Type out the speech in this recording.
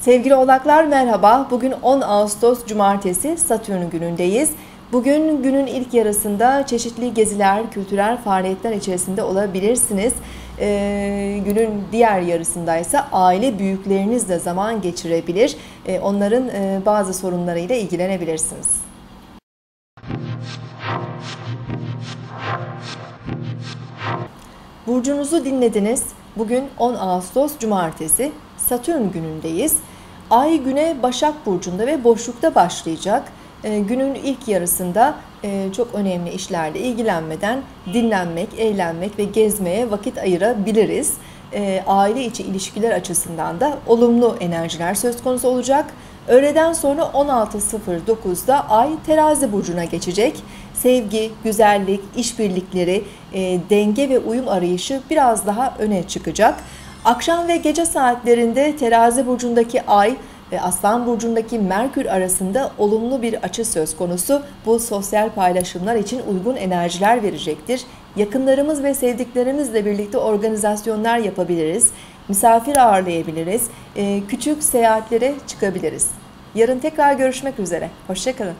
Sevgili oğlaklar merhaba. Bugün 10 Ağustos Cumartesi Satürn günündeyiz. Bugün günün ilk yarısında çeşitli geziler, kültürel faaliyetler içerisinde olabilirsiniz. Ee, günün diğer yarısında ise aile büyüklerinizle zaman geçirebilir. Ee, onların e, bazı sorunlarıyla ilgilenebilirsiniz. Burcunuzu dinlediniz. Bugün 10 Ağustos Cumartesi Satürn günündeyiz. Ay güne Başak Burcu'nda ve boşlukta başlayacak. E, günün ilk yarısında e, çok önemli işlerle ilgilenmeden dinlenmek, eğlenmek ve gezmeye vakit ayırabiliriz. E, aile içi ilişkiler açısından da olumlu enerjiler söz konusu olacak. Öğleden sonra 16.09'da Ay terazi burcuna geçecek. Sevgi, güzellik, işbirlikleri, denge ve uyum arayışı biraz daha öne çıkacak. Akşam ve gece saatlerinde terazi burcundaki ay Aslan burcundaki Merkür arasında olumlu bir açı söz konusu. Bu sosyal paylaşımlar için uygun enerjiler verecektir. Yakınlarımız ve sevdiklerimizle birlikte organizasyonlar yapabiliriz. Misafir ağırlayabiliriz. Küçük seyahatlere çıkabiliriz. Yarın tekrar görüşmek üzere. Hoşçakalın.